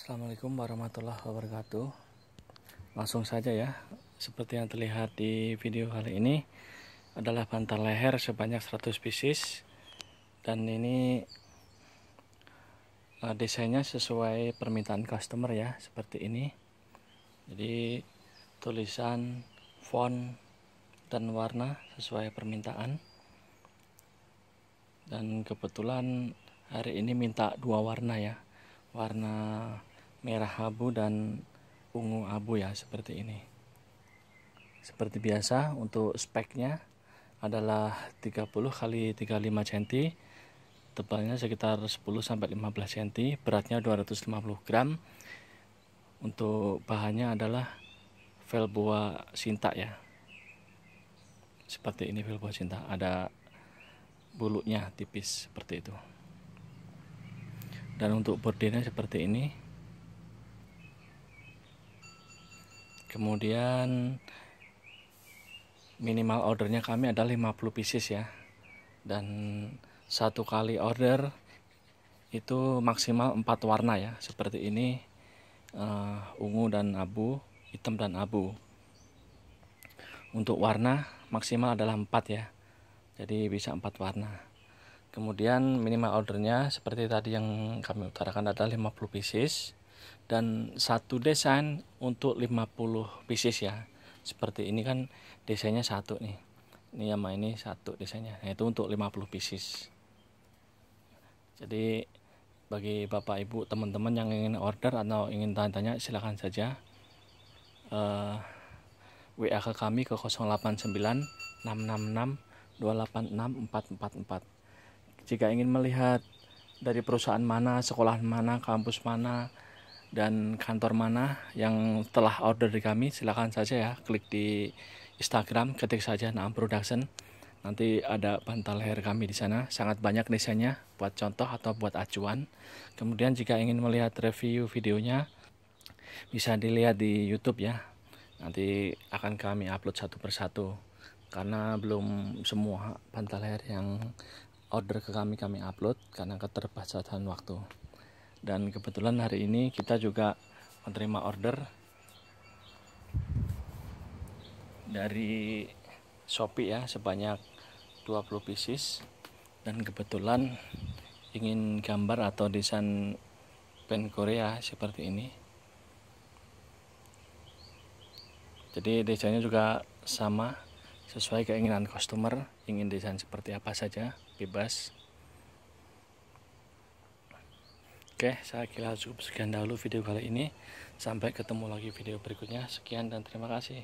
Assalamualaikum warahmatullahi wabarakatuh. Langsung saja ya Seperti yang terlihat di video kali ini Adalah bantal leher sebanyak 100 pieces. Dan ini uh, Desainnya sesuai permintaan customer ya Seperti ini. Jadi tulisan font dan warna sesuai permintaan. Dan kebetulan hari ini minta dua warna ya warna merah abu dan ungu abu ya seperti ini. Seperti biasa untuk speknya adalah 30 kali 35 cm tebalnya sekitar 10 sampai 15 cm beratnya 250 gram. Untuk bahannya adalah velboa sinta ya. Seperti ini velboa sinta ada bulunya tipis seperti itu. Dan untuk bordirnya seperti ini kemudian minimal ordernya kami adalah 50 pieces ya. Dan satu kali order itu maksimal empat warna ya. Seperti ini uh, ungu dan abu hitam dan abu. Untuk warna maksimal adalah empat ya. Jadi bisa empat warna. Kemudian minimal ordernya seperti tadi yang kami utarakan adalah 50 pieces. Dan satu desain untuk 50 pieces ya. Seperti ini kan desainnya satu nih. Ini sama ini satu desainnya nah, itu untuk 50 pieces. Jadi bagi bapak ibu teman-teman yang ingin order atau ingin tanya-tanya silahkan saja. Uh, WA ke kami ke 089 666 286 444 jika ingin melihat dari perusahaan mana, sekolah mana, kampus mana, dan kantor mana yang telah order di kami silahkan saja ya klik di Instagram ketik saja Naam Production. Nanti ada bantal leher kami di sana. Sangat banyak desainnya buat contoh atau buat acuan. Kemudian jika ingin melihat review videonya bisa dilihat di YouTube ya. Nanti akan kami upload satu persatu. Karena belum semua bantal leher yang order ke kami kami upload karena keterbatasan waktu dan kebetulan hari ini kita juga menerima order dari Shopee ya sebanyak 20 pieces. Dan kebetulan ingin gambar atau desain pen Korea seperti ini. Jadi desainnya juga sama sesuai keinginan customer ingin desain seperti apa saja bebas Oke, saya kira cukup sekian dahulu video kali ini. Sampai ketemu lagi video berikutnya. Sekian dan terima kasih.